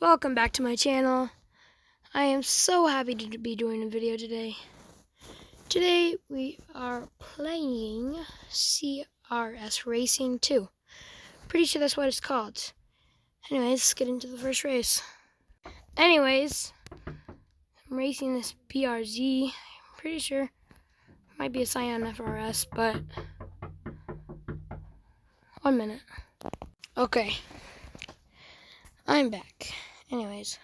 welcome back to my channel. I am so happy to be doing a video today. Today we are playing CRS Racing 2. Pretty sure that's what it's called. Anyways, let's get into the first race. Anyways, I'm racing this BRZ. I'm pretty sure it might be a Scion FRS, but one minute. Okay. I'm back. Anyways.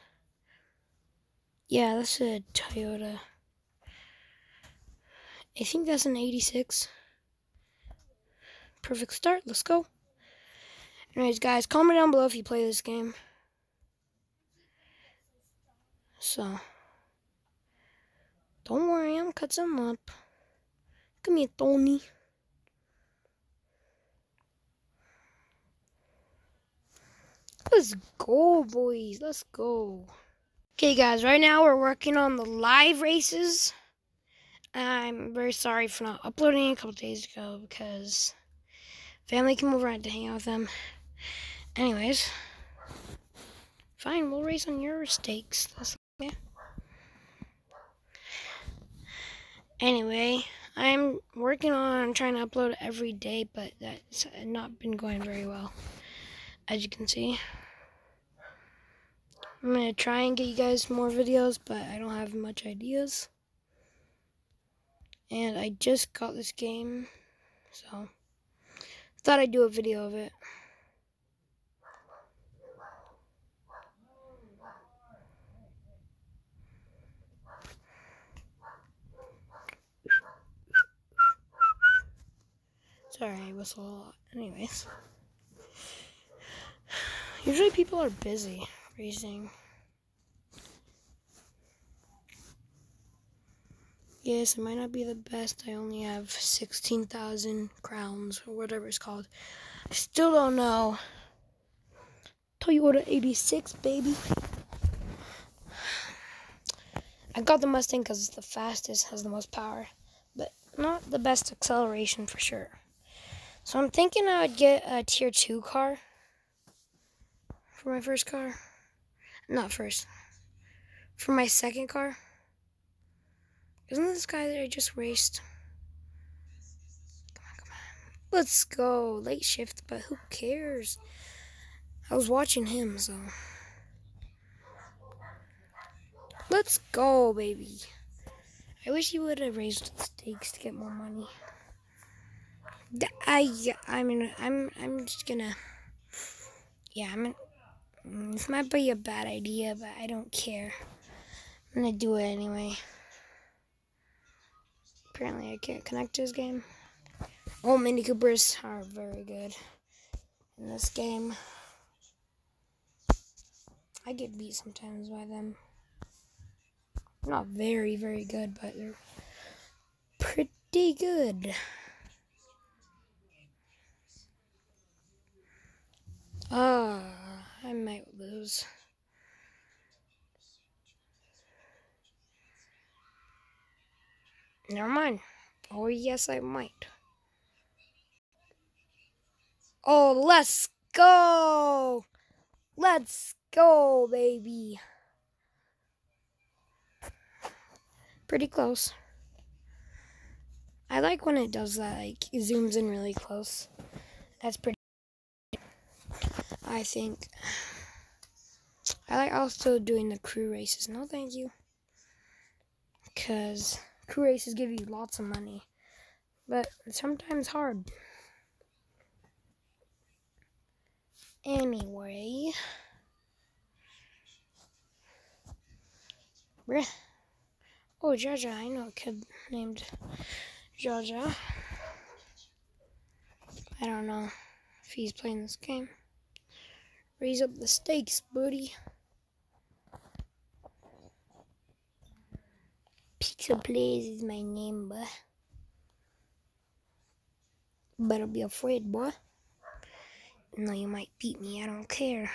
Yeah, that's a Toyota. I think that's an 86. Perfect start. Let's go. Anyways, guys, comment down below if you play this game. So, don't worry, I'm cutting up. Come here, Tony. Let's go, boys. Let's go. Okay, guys, right now we're working on the live races. I'm very sorry for not uploading a couple days ago because family came over and to hang out with them. Anyways, fine, we'll race on your stakes. That's okay. Anyway, I'm working on trying to upload every day, but that's not been going very well, as you can see. I'm going to try and get you guys more videos, but I don't have much ideas. And I just got this game, so thought I'd do a video of it. Sorry, I whistle a lot. Anyways. Usually people are busy racing. Yes, it might not be the best. I only have 16,000 crowns or whatever it's called. I still don't know. Toyota 86, baby. I got the Mustang because it's the fastest, has the most power, but not the best acceleration for sure. So I'm thinking I would get a tier 2 car for my first car. Not first. For my second car. Isn't this guy that I just raced? Come on, come on. Let's go. Late shift, but who cares? I was watching him, so. Let's go, baby. I wish he would have raised the stakes to get more money. I, I mean, I'm, I'm just gonna, yeah, I'm, this might be a bad idea, but I don't care. I'm gonna do it anyway. Apparently I can't connect to this game. Oh, Mini Coopers are very good in this game. I get beat sometimes by them. Not very, very good, but they're pretty good. Ah, I might lose. Never mind. Oh, yes, I might. Oh, let's go! Let's go, baby. Pretty close. I like when it does that, like, zooms in really close. That's pretty, I think. I like also doing the crew races. No, thank you. Because crew races give you lots of money, but sometimes hard. Anyway, oh Jaja, I know a kid named Jaja. I don't know if he's playing this game. Raise up the stakes, buddy. Pixel Plays is my name, boy. Better be afraid, boy. No, you might beat me. I don't care.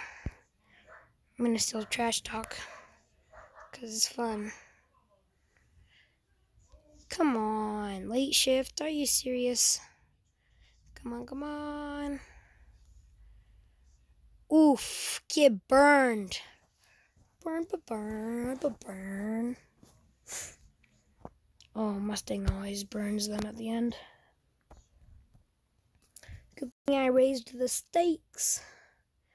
I'm gonna still trash talk. Because it's fun. Come on. Late shift. Are you serious? Come on, come on. Oof. Get burned. burn, but burn, but burn. Oh, Mustang always burns them at the end. Good thing I raised the stakes.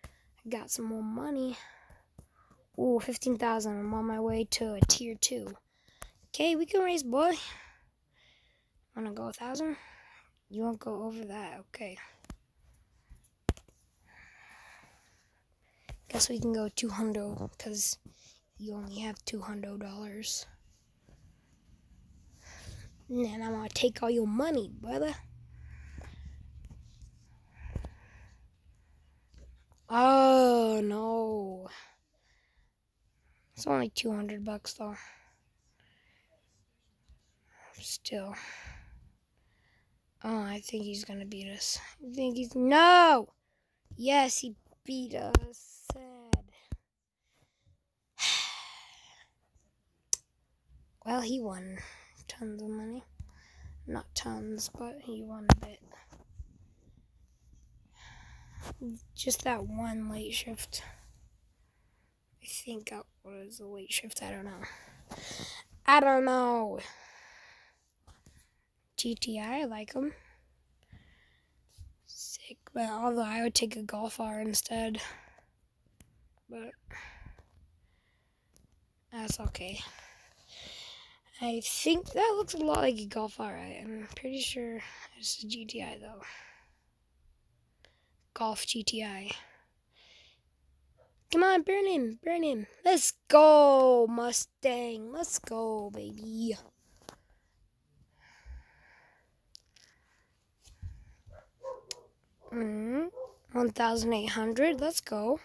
I got some more money. Ooh, 15,000. I'm on my way to a tier 2. Okay, we can raise, boy. Wanna go a thousand? You won't go over that, okay. Guess we can go 200 because you only have $200. And then I'm gonna take all your money, brother. Oh no. It's only 200 bucks though. Still. Oh, I think he's gonna beat us. I think he's no. Yes, he beat us. Sad. well, he won tons of money. Not tons, but he won a bit. Just that one late shift. I think that was a late shift. I don't know. I don't know. GTI, I like them. But although I would take a Golf R instead. But that's okay. I think that looks a lot like a Golf R. I'm pretty sure it's a GTI though. Golf GTI. Come on, burn him, burn him. Let's go, Mustang. Let's go, baby. Mm, 1,800. Let's go.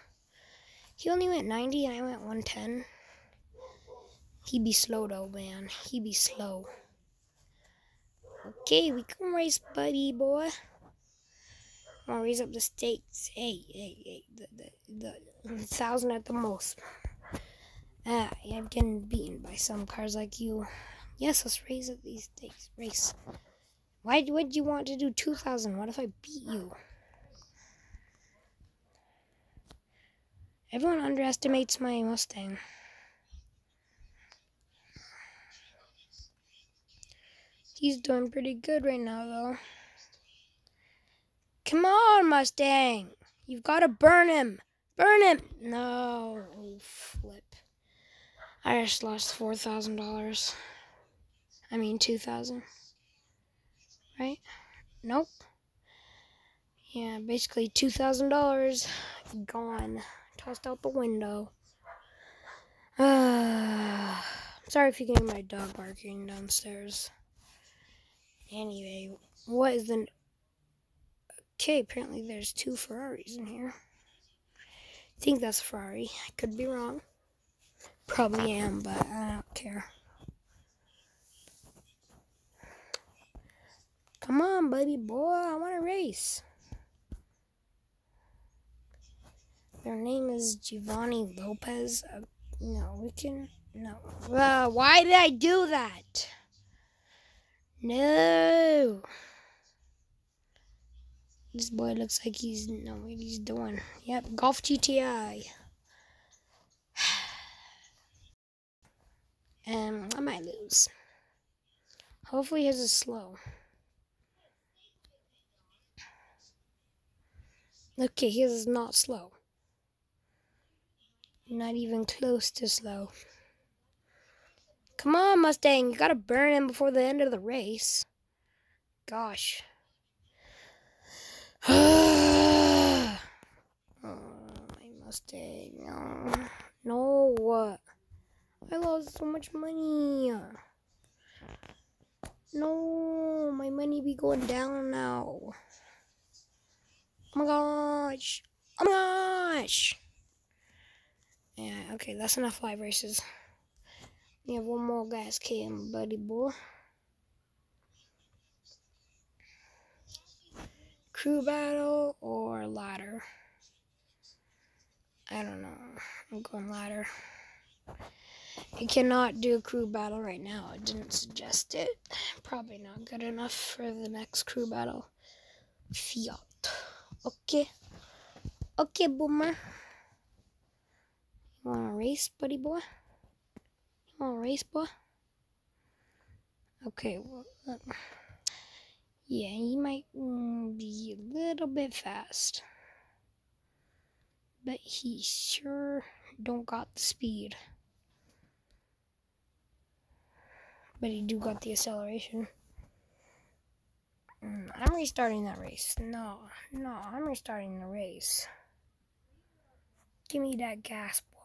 He only went 90 and I went 110. He be slow though, man. He be slow. Okay, we can race, buddy boy. I'm gonna raise up the stakes. Hey, hey, hey, the, the, the thousand at the most. Ah, I'm getting beaten by some cars like you. Yes, let's raise up these stakes. Race. Why would you want to do 2,000? What if I beat you? Everyone underestimates my Mustang. He's doing pretty good right now, though. Come on, Mustang. You've got to burn him. Burn him. No. Flip. I just lost $4,000. I mean, 2000 Right? Nope. Yeah, basically $2,000 gone. Tossed out the window. Uh, sorry if you can hear my dog barking downstairs. Anyway, what is the... Okay, apparently there's two Ferraris in here. I think that's Ferrari. I could be wrong. Probably am, but I don't care. Come on, baby boy. I want to race. Their name is Giovanni Lopez. Uh, no, we can... No. Uh, why did I do that? No. This boy looks like he's know what he's doing. Yep, Golf GTI. And I might lose. Hopefully his is slow. Okay, his is not slow. Not even close to slow. Come on, Mustang. You gotta burn him before the end of the race. Gosh. oh, my Mustang. No. No. What? I lost so much money. No. My money be going down now. Oh my gosh. Oh my gosh. Yeah, okay, that's enough live races. We have one more gas can, buddy boy. Crew battle or ladder? I don't know. I'm going ladder. You cannot do a crew battle right now. I didn't suggest it. Probably not good enough for the next crew battle. Fiat. Okay. Okay, Boomer. Want to race, buddy boy? You want to race, boy? Okay, well, yeah, he might mm, be a little bit fast. But he sure don't got the speed. But he do got the acceleration. Mm, I'm restarting that race. No, no, I'm restarting the race. Give me that gas, boy.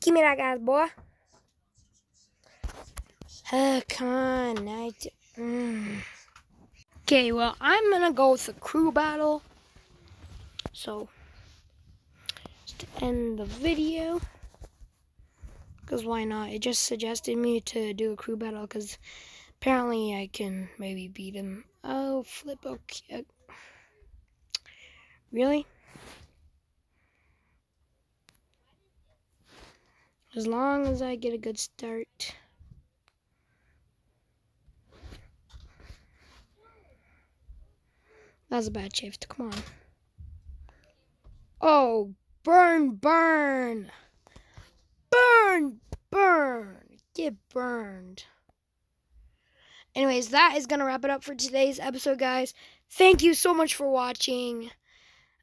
Give me that gas, boy. Uh, come on, I mm. Okay, well, I'm gonna go with the crew battle. So, to end the video. Because why not? It just suggested me to do a crew battle because apparently I can maybe beat him. Oh, flip, okay. Really? As long as I get a good start. That was a bad shift. Come on. Oh, burn, burn. Burn, burn. Get burned. Anyways, that is going to wrap it up for today's episode, guys. Thank you so much for watching.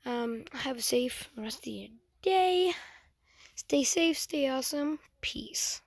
Um, have a safe rest of your day. Stay safe, stay awesome. Peace.